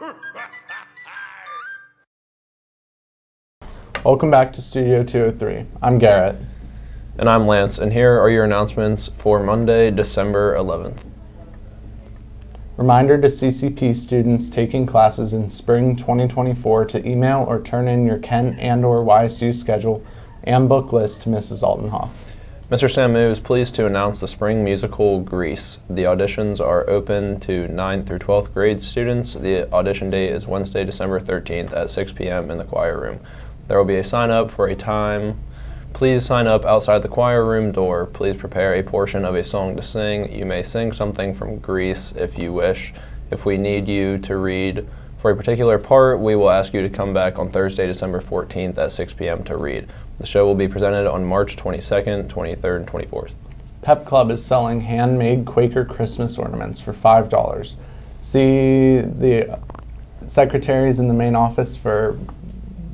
Welcome back to Studio 203. I'm Garrett. And I'm Lance, and here are your announcements for Monday, December 11th. Reminder to CCP students taking classes in spring 2024 to email or turn in your Kent and or YSU schedule and book list to Mrs. Altenhoff. Mr. Samu is pleased to announce the spring musical Grease. The auditions are open to 9th through 12th grade students. The audition date is Wednesday, December 13th at 6 p.m. in the choir room. There will be a sign up for a time. Please sign up outside the choir room door. Please prepare a portion of a song to sing. You may sing something from Grease if you wish. If we need you to read for a particular part, we will ask you to come back on Thursday, December 14th at 6 p.m. to read. The show will be presented on March 22nd, 23rd, and 24th. Pep Club is selling handmade Quaker Christmas ornaments for $5. See the secretaries in the main office for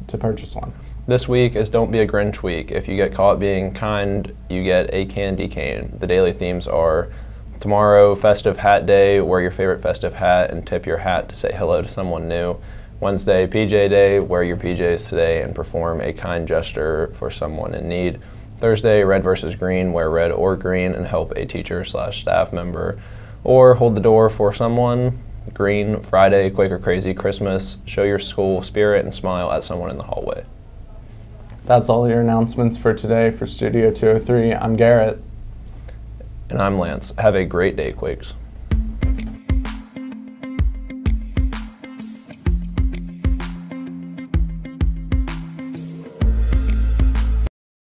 to purchase one. This week is Don't Be a Grinch week. If you get caught being kind, you get a candy cane. The daily themes are tomorrow, festive hat day, wear your favorite festive hat and tip your hat to say hello to someone new. Wednesday, PJ day, wear your PJs today and perform a kind gesture for someone in need. Thursday, red versus green, wear red or green and help a teacher slash staff member. Or hold the door for someone. Green, Friday, Quaker Crazy, Christmas, show your school spirit and smile at someone in the hallway. That's all your announcements for today for Studio 203. I'm Garrett. And I'm Lance. Have a great day, Quakes.